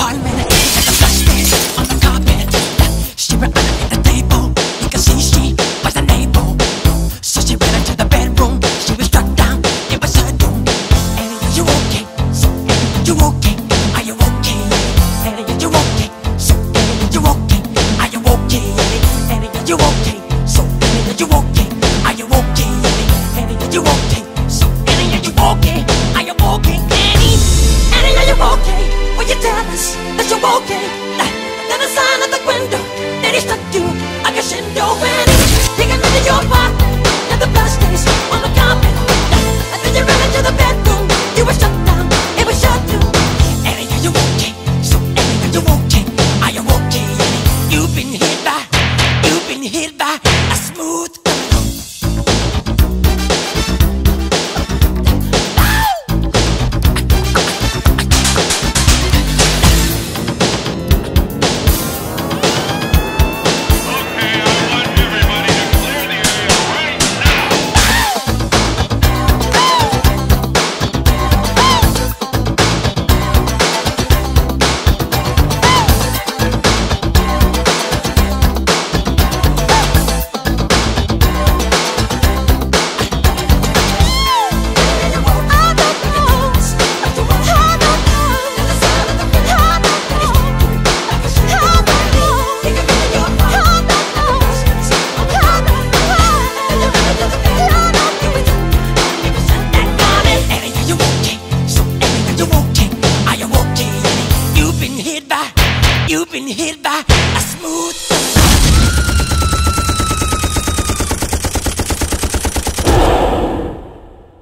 Palmeler. Us that you're okay. You've been hit by a smooth.